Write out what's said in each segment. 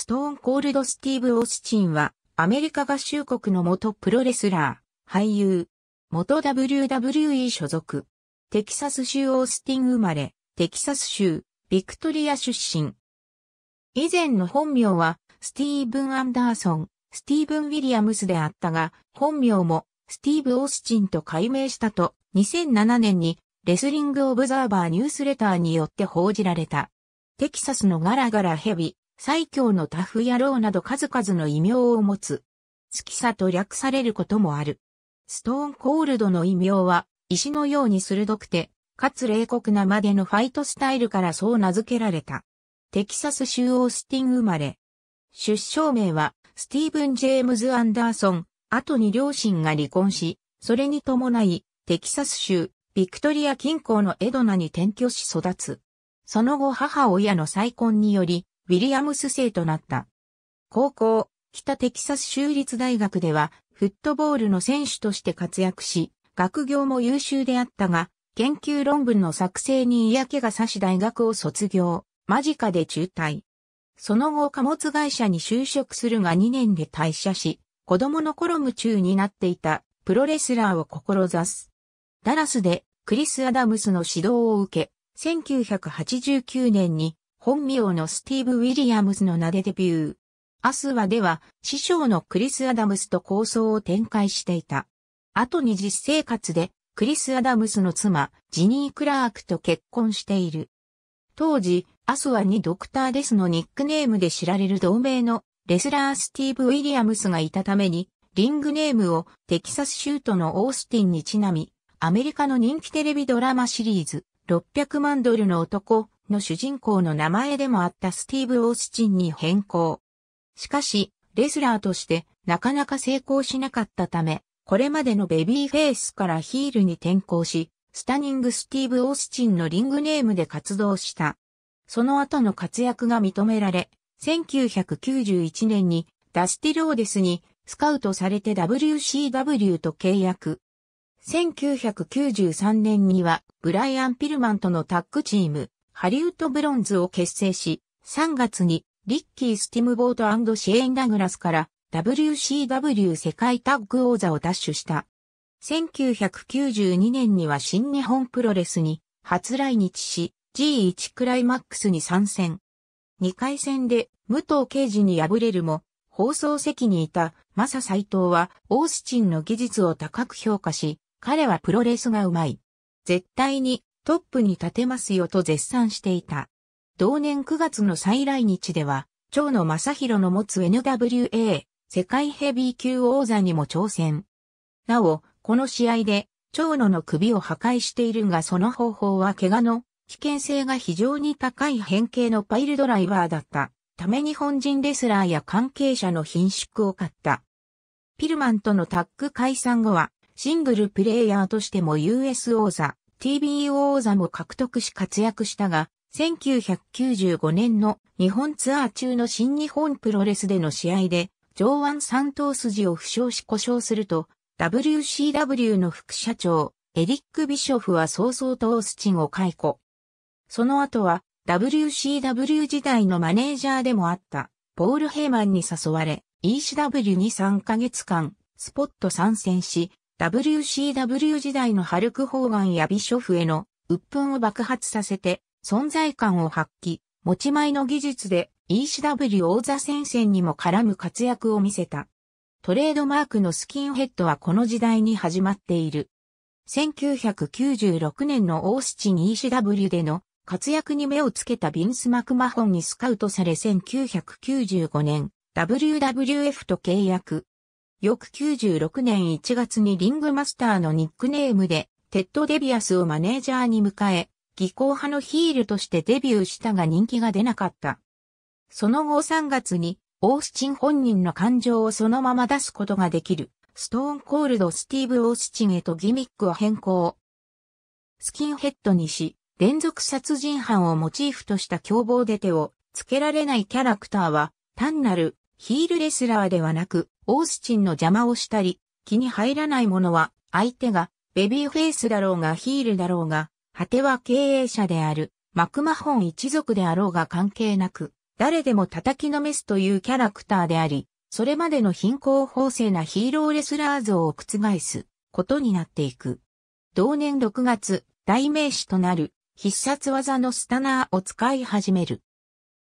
ストーンコールド・スティーブ・オースチンは、アメリカ合衆国の元プロレスラー、俳優、元 WWE 所属、テキサス州オースティン生まれ、テキサス州、ビクトリア出身。以前の本名は、スティーブン・アンダーソン、スティーブン・ウィリアムスであったが、本名も、スティーブ・オースチンと改名したと、2007年に、レスリング・オブザーバーニュースレターによって報じられた。テキサスのガラガラヘビ、最強のタフ野郎など数々の異名を持つ。月さと略されることもある。ストーンコールドの異名は、石のように鋭くて、かつ冷酷なまでのファイトスタイルからそう名付けられた。テキサス州オースティン生まれ。出生名は、スティーブン・ジェームズ・アンダーソン。後に両親が離婚し、それに伴い、テキサス州、ビクトリア近郊のエドナに転居し育つ。その後母親の再婚により、ウィリアムス生となった。高校、北テキサス州立大学では、フットボールの選手として活躍し、学業も優秀であったが、研究論文の作成に嫌気がさし大学を卒業、間近で中退。その後貨物会社に就職するが2年で退社し、子供の頃夢中になっていたプロレスラーを志す。ダラスでクリス・アダムスの指導を受け、1989年に本名のスティーブ・ウィリアムズの名でデビュー。アスワでは師匠のクリス・アダムスと構想を展開していた。後に実生活でクリス・アダムスの妻、ジニー・クラークと結婚している。当時、アスワにドクターデスのニックネームで知られる同名のレスラースティーブ・ウィリアムスがいたために、リングネームをテキサス州都のオースティンにちなみ、アメリカの人気テレビドラマシリーズ、600万ドルの男の主人公の名前でもあったスティーブ・オースチンに変更。しかし、レスラーとしてなかなか成功しなかったため、これまでのベビーフェイスからヒールに転向し、スタニング・スティーブ・オースチンのリングネームで活動した。その後の活躍が認められ、1991年にダスティローデスにスカウトされて WCW と契約。1993年にはブライアン・ピルマンとのタッグチーム、ハリウッド・ブロンズを結成し、3月にリッキー・スティムボートシェーン・ダグラスから WCW 世界タッグ王座を奪取した。1992年には新日本プロレスに初来日し、G1 クライマックスに参戦。2回戦で武藤刑事に敗れるも、放送席にいたマサ斎藤はオースチンの技術を高く評価し、彼はプロレスがうまい。絶対にトップに立てますよと絶賛していた。同年9月の再来日では、長野正宏の持つ NWA 世界ヘビー級王座にも挑戦。なお、この試合で長野の首を破壊しているがその方法は怪我の危険性が非常に高い変形のパイルドライバーだったため日本人レスラーや関係者の品縮を買った。ピルマンとのタッグ解散後はシングルプレイヤーとしても US 王座、TBO 王座も獲得し活躍したが、1995年の日本ツアー中の新日本プロレスでの試合で、上腕三頭筋を負傷し故障すると、WCW の副社長、エリック・ビショフは早々とオースチンを解雇。その後は、WCW 時代のマネージャーでもあった、ポール・ヘイマンに誘われ、ECW に3ヶ月間、スポット参戦し、WCW 時代のハルク・ホーガンやビショフへの鬱憤を爆発させて存在感を発揮、持ち前の技術で ECW 王座戦線にも絡む活躍を見せた。トレードマークのスキンヘッドはこの時代に始まっている。1996年のオースチン ECW での活躍に目をつけたビンス・マクマホンにスカウトされ1995年 WWF と契約。翌96年1月にリングマスターのニックネームで、テッド・デビアスをマネージャーに迎え、技巧派のヒールとしてデビューしたが人気が出なかった。その後3月に、オースチン本人の感情をそのまま出すことができる、ストーンコールド・スティーブ・オースチンへとギミックを変更。スキンヘッドにし、連続殺人犯をモチーフとした凶暴で手をつけられないキャラクターは、単なるヒールレスラーではなく、オースチンの邪魔をしたり、気に入らないものは、相手がベビーフェイスだろうがヒールだろうが、果ては経営者である、マクマホン一族であろうが関係なく、誰でも叩きのめすというキャラクターであり、それまでの貧困法制なヒーローレスラー像を覆すことになっていく。同年6月、代名詞となる必殺技のスタナーを使い始める。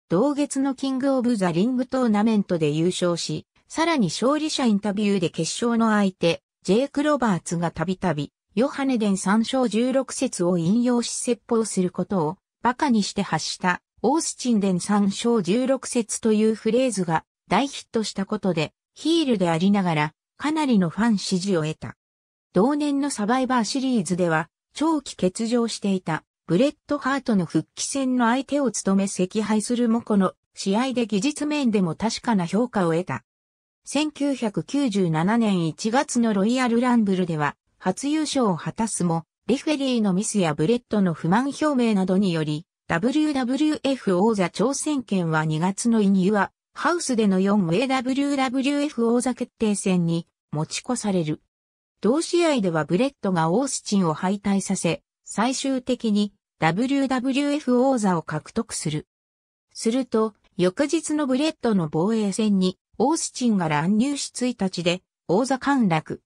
同月のキングオブザリングトーナメントで優勝し、さらに勝利者インタビューで決勝の相手、ジェイク・ロバーツがたびたび、ヨハネデン3章16節を引用し説法することを、馬鹿にして発した、オースチンデン3章16節というフレーズが大ヒットしたことで、ヒールでありながら、かなりのファン支持を得た。同年のサバイバーシリーズでは、長期欠場していた、ブレット・ハートの復帰戦の相手を務め惜敗するもこの試合で技術面でも確かな評価を得た。1997年1月のロイヤルランブルでは、初優勝を果たすも、レフェリーのミスやブレットの不満表明などにより、WWF 王座挑戦権は2月のイン・ユア・ハウスでの 4WWF 王座決定戦に持ち越される。同試合ではブレットがオースチンを敗退させ、最終的に WWF 王座を獲得する。すると、翌日のブレットの防衛戦に、オースチンが乱入し1日で、王座陥落。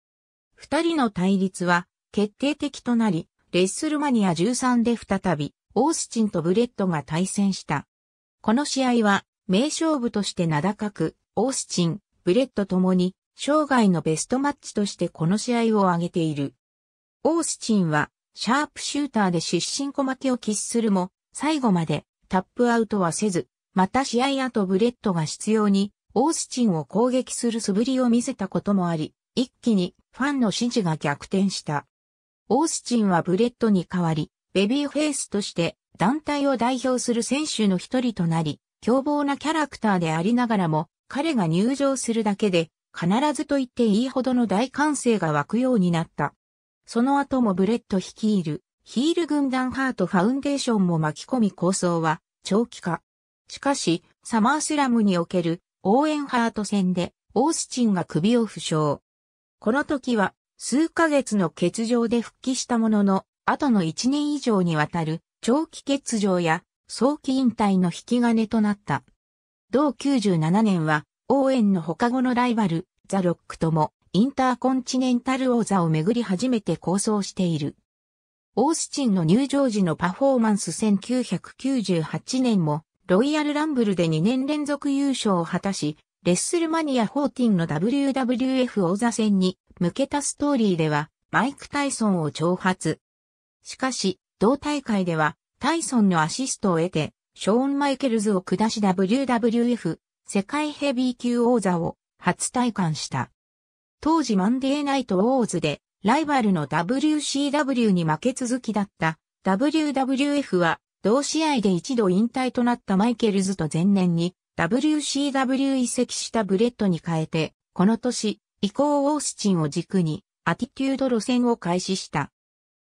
二人の対立は決定的となり、レッスルマニア13で再び、オースチンとブレットが対戦した。この試合は、名勝負として名高く、オースチン、ブレットともに、生涯のベストマッチとしてこの試合を挙げている。オースチンは、シャープシューターで失神負けを喫するも、最後までタップアウトはせず、また試合後ブレットが執拗に、オースチンを攻撃する素振りを見せたこともあり、一気にファンの支持が逆転した。オースチンはブレットに代わり、ベビーフェイスとして団体を代表する選手の一人となり、凶暴なキャラクターでありながらも、彼が入場するだけで、必ずと言っていいほどの大歓声が湧くようになった。その後もブレット率いる、ヒール軍団ハートファウンデーションも巻き込み抗争は、長期化。しかし、サマースラムにおける、オーエン・ハート戦で、オースチンが首を負傷。この時は数ヶ月の欠場で復帰したものの、後の1年以上にわたる長期欠場や早期引退の引き金となった。同97年は、応援の他後のライバル、ザ・ロックとも、インターコンチネンタル王座をめぐり初めて構想している。オースチンの入場時のパフォーマンス1998年も、ロイヤルランブルで2年連続優勝を果たし、レッスルマニア14の WWF 王座戦に向けたストーリーではマイク・タイソンを挑発。しかし、同大会ではタイソンのアシストを得て、ショーン・マイケルズを下し WWF 世界ヘビー級王座を初戴冠した。当時マンデーナイトウォーズでライバルの WCW に負け続きだった WWF は同試合で一度引退となったマイケルズと前年に WCW 移籍したブレットに代えて、この年、以降オースチンを軸に、アティテュード路線を開始した。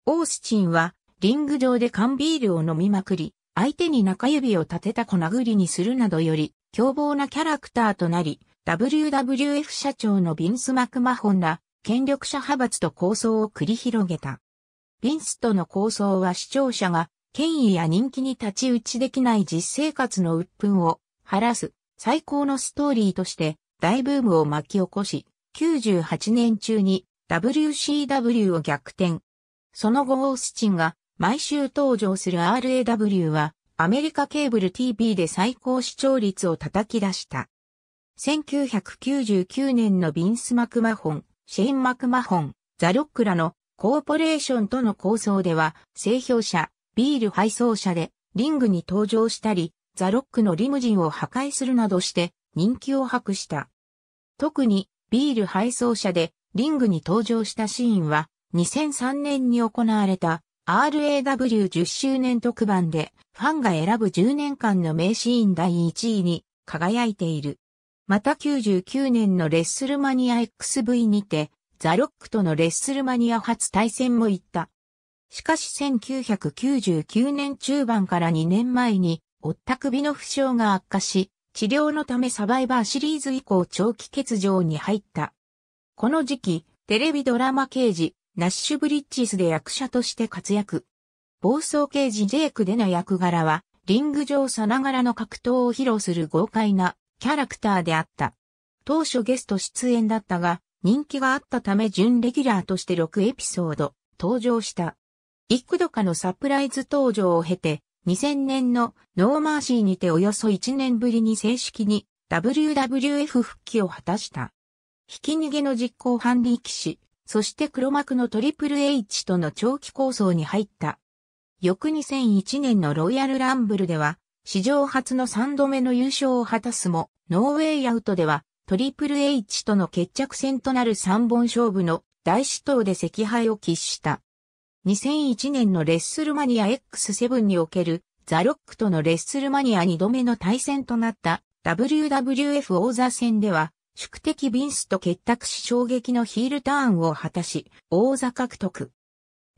オースチンは、リング上で缶ビールを飲みまくり、相手に中指を立てた粉殴りにするなどより、凶暴なキャラクターとなり、WWF 社長のビンス・マクマホンら、権力者派閥と構想を繰り広げた。ビンスとの構想は視聴者が、権威や人気に太刀打ちできない実生活の鬱憤を晴らす最高のストーリーとして大ブームを巻き起こし、98年中に WCW を逆転。その後オースチンが毎週登場する RAW はアメリカケーブル TV で最高視聴率を叩き出した。1999年のビンス・マクマホン、シェーン・マクマホン、ザ・ロックらのコーポレーションとの構想では、製氷車、ビール配送車でリングに登場したり、ザ・ロックのリムジンを破壊するなどして人気を博した。特にビール配送車でリングに登場したシーンは2003年に行われた RAW10 周年特番でファンが選ぶ10年間の名シーン第1位に輝いている。また99年のレッスルマニア XV にてザ・ロックとのレッスルマニア初対戦も行った。しかし1999年中盤から2年前に負った首の負傷が悪化し、治療のためサバイバーシリーズ以降長期欠場に入った。この時期、テレビドラマ刑事、ナッシュブリッジスで役者として活躍。暴走刑事ジェイクでの役柄は、リング上さながらの格闘を披露する豪快なキャラクターであった。当初ゲスト出演だったが、人気があったため準レギュラーとして6エピソード登場した。幾度かのサプライズ登場を経て、2000年のノーマーシーにておよそ1年ぶりに正式に WWF 復帰を果たした。ひき逃げの実行犯リキシ、そして黒幕のトリプル H との長期抗争に入った。翌2001年のロイヤルランブルでは、史上初の3度目の優勝を果たすも、ノーウェイアウトでは、トリプル H との決着戦となる3本勝負の大死闘で惜敗を喫した。2001年のレッスルマニア X7 におけるザ・ロックとのレッスルマニア2度目の対戦となった WWF 王座戦では宿敵ビンスと結託し衝撃のヒールターンを果たし王座獲得。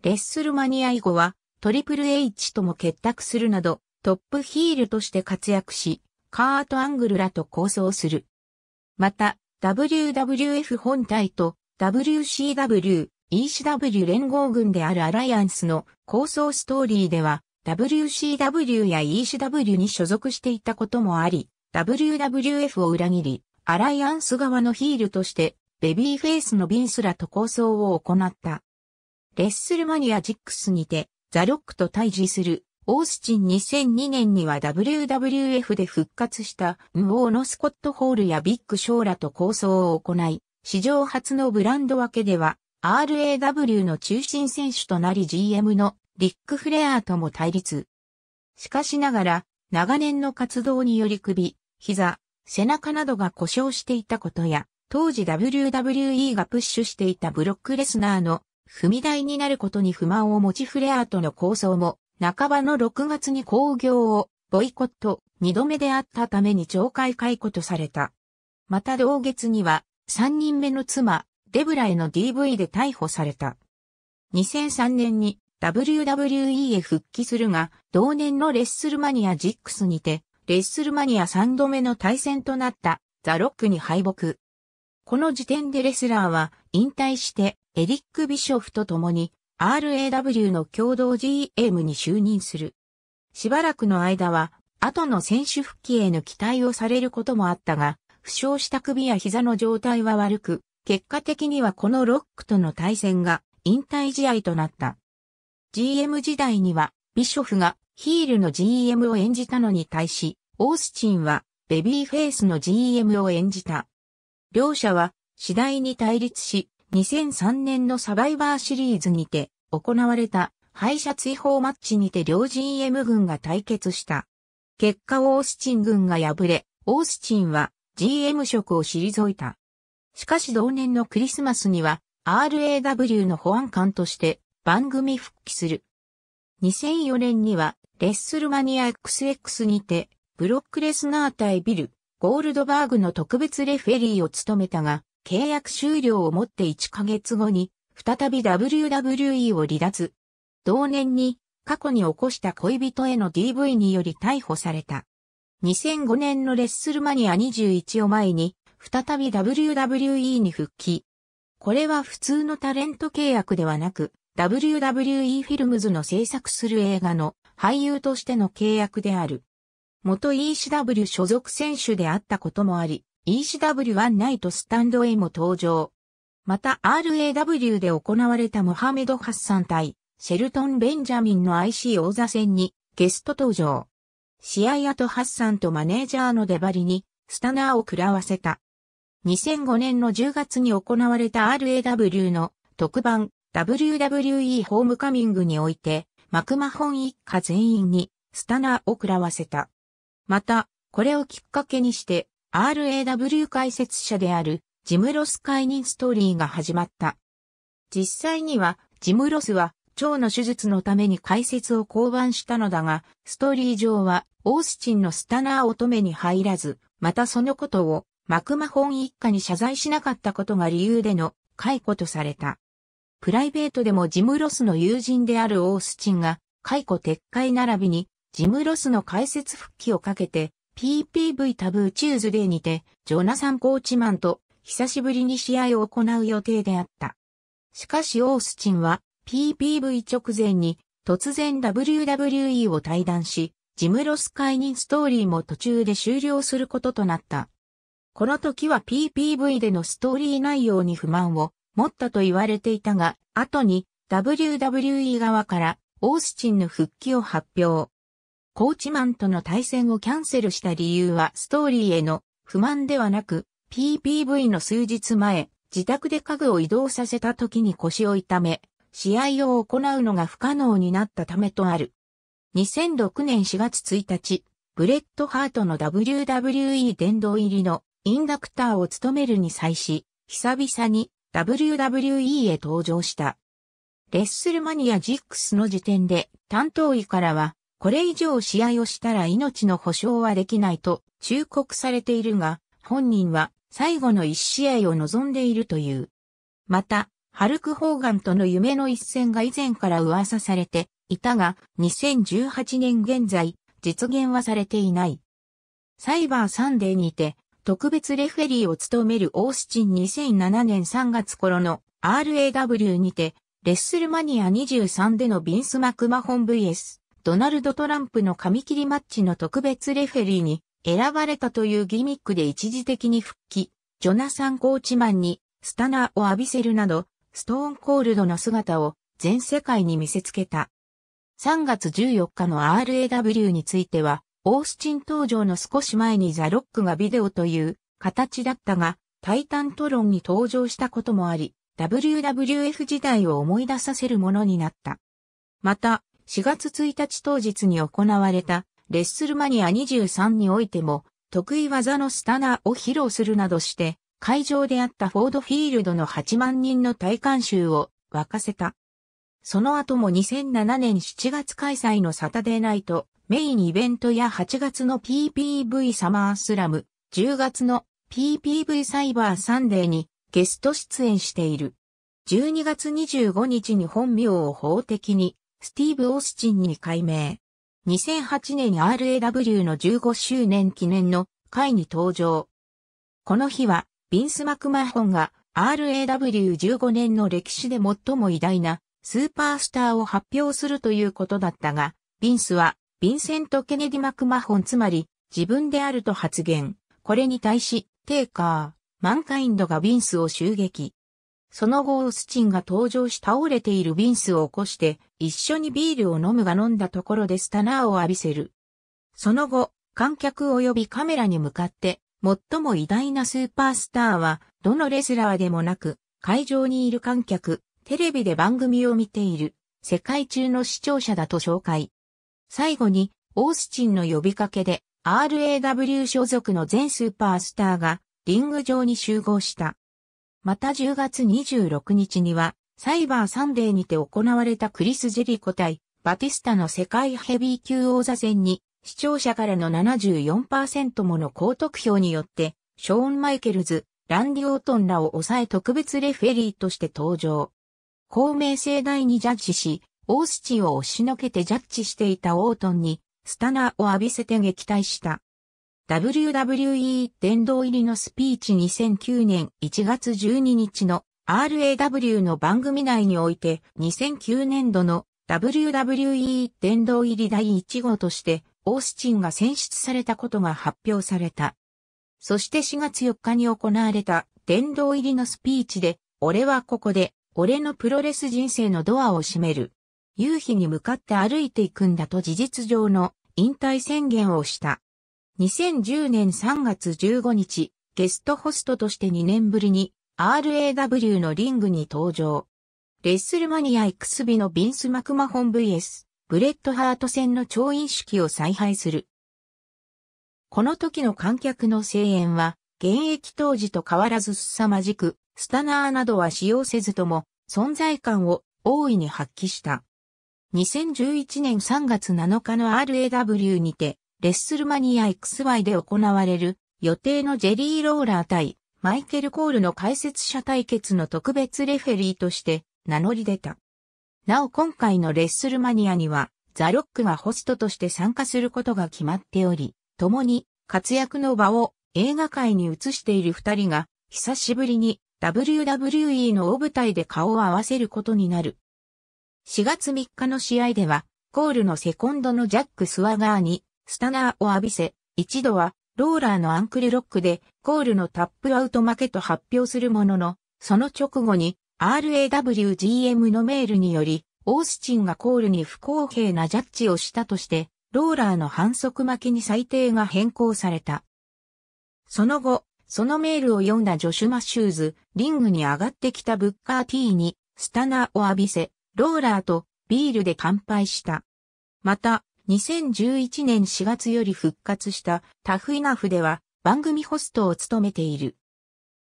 レッスルマニア以後はトリプル H とも結託するなどトップヒールとして活躍しカート・アングルらと構想する。また WWF 本体と WCW ECW 連合軍であるアライアンスの構想ストーリーでは WCW や ECW に所属していたこともあり、WWF を裏切り、アライアンス側のヒールとしてベビーフェイスのビンスらと構想を行った。レッスルマニア6にてザ・ロックと対峙するオースチン2002年には WWF で復活した無王のスコット・ホールやビッグ・ショーらと構想を行い、史上初のブランド分けでは RAW の中心選手となり GM のリック・フレアーとも対立。しかしながら、長年の活動により首、膝、背中などが故障していたことや、当時 WWE がプッシュしていたブロックレスナーの踏み台になることに不満を持ちフレアーとの構想も、半ばの6月に工業をボイコット、二度目であったために懲戒解雇とされた。また同月には、三人目の妻、デブラへの DV で逮捕された。2003年に WWE へ復帰するが、同年のレッスルマニア6にて、レッスルマニア3度目の対戦となったザ・ロックに敗北。この時点でレスラーは引退してエリック・ビショフと共に RAW の共同 GM に就任する。しばらくの間は後の選手復帰への期待をされることもあったが、負傷した首や膝の状態は悪く、結果的にはこのロックとの対戦が引退試合となった。GM 時代にはビショフがヒールの GM を演じたのに対し、オースチンはベビーフェイスの GM を演じた。両者は次第に対立し、2003年のサバイバーシリーズにて行われた敗者追放マッチにて両 GM 軍が対決した。結果オースチン軍が敗れ、オースチンは GM 職を退いた。しかし同年のクリスマスには RAW の保安官として番組復帰する。2004年にはレッスルマニア XX にてブロックレスナー対ビル、ゴールドバーグの特別レフェリーを務めたが、契約終了をもって1ヶ月後に再び WWE を離脱。同年に過去に起こした恋人への DV により逮捕された。2005年のレッスルマニア21を前に再び WWE に復帰。これは普通のタレント契約ではなく、WWE フィルムズの制作する映画の俳優としての契約である。元 ECW 所属選手であったこともあり、ECW ワンナイトスタンドへも登場。また RAW で行われたモハメド・ハッサン対シェルトン・ベンジャミンの IC 王座戦にゲスト登場。試合後ハッサンとマネージャーの出張りにスタナーを食らわせた。2005年の10月に行われた RAW の特番 WWE ホームカミングにおいて、マクマホン一家全員にスタナーを食らわせた。また、これをきっかけにして RAW 解説者であるジムロス解任ストーリーが始まった。実際にはジムロスは腸の手術のために解説を降板したのだが、ストーリー上はオースチンのスタナーを止めに入らず、またそのことをマクマホン一家に謝罪しなかったことが理由での解雇とされた。プライベートでもジムロスの友人であるオースチンが解雇撤回並びにジムロスの解説復帰をかけて PPV タブーチューズデーにてジョナサン・コーチマンと久しぶりに試合を行う予定であった。しかしオースチンは PPV 直前に突然 WWE を退団し、ジムロス解任ストーリーも途中で終了することとなった。この時は PPV でのストーリー内容に不満を持ったと言われていたが、後に WWE 側からオースチンの復帰を発表。コーチマンとの対戦をキャンセルした理由はストーリーへの不満ではなく、PPV の数日前、自宅で家具を移動させた時に腰を痛め、試合を行うのが不可能になったためとある。2006年4月1日、ブレット・ハートの WWE 殿堂入りのインダクターを務めるに際し、久々に WWE へ登場した。レッスルマニア XIX の時点で担当医からは、これ以上試合をしたら命の保証はできないと忠告されているが、本人は最後の一試合を望んでいるという。また、ハルク・ホーガンとの夢の一戦が以前から噂されていたが、2018年現在、実現はされていない。サイバーサンデーにて、特別レフェリーを務めるオースチン2007年3月頃の RAW にて、レッスルマニア23でのビンス・マクマホン VS、ドナルド・トランプの紙切りマッチの特別レフェリーに選ばれたというギミックで一時的に復帰、ジョナサン・コーチマンにスタナーを浴びせるなど、ストーンコールドの姿を全世界に見せつけた。3月14日の RAW については、オースチン登場の少し前にザ・ロックがビデオという形だったが、タイタントロンに登場したこともあり、WWF 時代を思い出させるものになった。また、4月1日当日に行われたレッスルマニア23においても、得意技のスタナーを披露するなどして、会場であったフォードフィールドの8万人の体感集を沸かせた。その後も2007年7月開催のサタデーナイトメインイベントや8月の PPV サマースラム、10月の PPV サイバーサンデーにゲスト出演している。12月25日に本名を法的にスティーブ・オースチンに改名。2008年 RAW の15周年記念の会に登場。この日はビンス・マクマホンが RAW15 年の歴史で最も偉大なスーパースターを発表するということだったが、ビンスはヴィンセント・ケネディ・マクマホンつまり自分であると発言。これに対し、テーカー、マンカインドがビンスを襲撃。その後オスチンが登場し倒れているビンスを起こして一緒にビールを飲むが飲んだところでスタナーを浴びせる。その後、観客及びカメラに向かって最も偉大なスーパースターはどのレスラーでもなく会場にいる観客、テレビで番組を見ている世界中の視聴者だと紹介。最後に、オースチンの呼びかけで、RAW 所属の全スーパースターが、リング上に集合した。また10月26日には、サイバーサンデーにて行われたクリス・ジェリコ対バティスタの世界ヘビー級王座戦に、視聴者からの74%もの高得票によって、ショーン・マイケルズ、ランディ・オートンらを抑え特別レフェリーとして登場。公明正大にジャッジし、オースチンを押しのけてジャッジしていたオートンに、スタナーを浴びせて撃退した。WWE 殿堂入りのスピーチ2009年1月12日の RAW の番組内において2009年度の WWE 殿堂入り第1号としてオースチンが選出されたことが発表された。そして4月4日に行われた殿堂入りのスピーチで俺はここで俺のプロレス人生のドアを閉める。夕日に向かって歩いていくんだと事実上の引退宣言をした。2010年3月15日、ゲストホストとして2年ぶりに RAW のリングに登場。レッスルマニア XB のビンス・マクマホン VS、ブレット・ハート戦の調印式を采配する。この時の観客の声援は、現役当時と変わらず凄まじく、スタナーなどは使用せずとも、存在感を大いに発揮した。2011年3月7日の RAW にて、レッスルマニア XY で行われる予定のジェリーローラー対マイケル・コールの解説者対決の特別レフェリーとして名乗り出た。なお今回のレッスルマニアにはザ・ロックがホストとして参加することが決まっており、共に活躍の場を映画界に移している二人が久しぶりに WWE の大舞台で顔を合わせることになる。4月3日の試合では、コールのセコンドのジャック・スワガーに、スタナーを浴びせ、一度は、ローラーのアンクルロックで、コールのタップアウト負けと発表するものの、その直後に、RAWGM のメールにより、オースチンがコールに不公平なジャッジをしたとして、ローラーの反則負けに裁定が変更された。その後、そのメールを読んだジョシュ・マシューズ、リングに上がってきたブッカー T に、スタナーを浴びせ、ローラーとビールで乾杯した。また、2011年4月より復活したタフイナフでは番組ホストを務めている。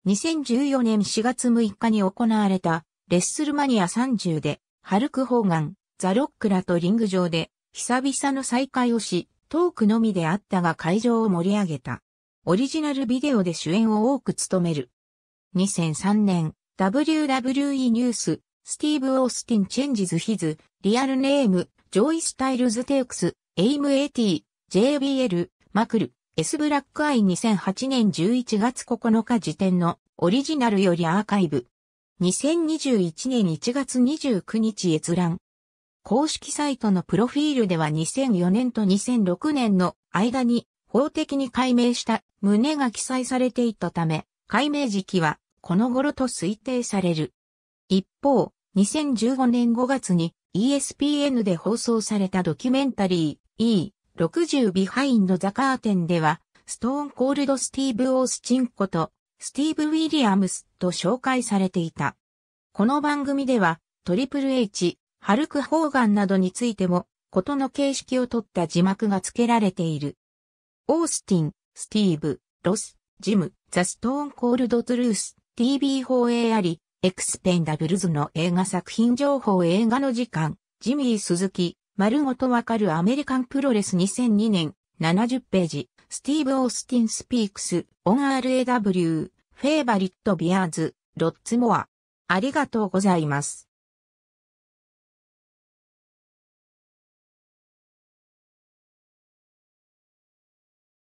2014年4月6日に行われたレッスルマニア30でハルク・ホーガン、ザ・ロックらとリング上で久々の再会をし、トークのみであったが会場を盛り上げた。オリジナルビデオで主演を多く務める。2003年、WWE ニュース、スティーブ・オースティン・チェンジズ・ヒズ、real name、ジョイ・スタイルズ・テイクス、エイム AT、JBL、マクル、S ブラックアイ2008年11月9日時点のオリジナルよりアーカイブ。2021年1月29日閲覧。公式サイトのプロフィールでは2004年と2006年の間に法的に改名した旨が記載されていたため、改名時期はこの頃と推定される。一方、2015年5月に ESPN で放送されたドキュメンタリー、E60 Behind the Curtain では、ストーンコールドスティーブ・オースチンこと、スティーブ・ウィリアムスと紹介されていた。この番組では、トリプル H、ハルク・ホーガンなどについても、ことの形式をとった字幕が付けられている。オースティン、スティーブ、ロス、ジム、 The Stone Cold Truth、TV 放映あり、エクスペンダブルズの映画作品情報映画の時間、ジミー・鈴木、丸ごとわかるアメリカンプロレス。2002年70ページ、 Steve Austin Speaks、on RAW、Favorite Beers、Lots More。ありがとうございます。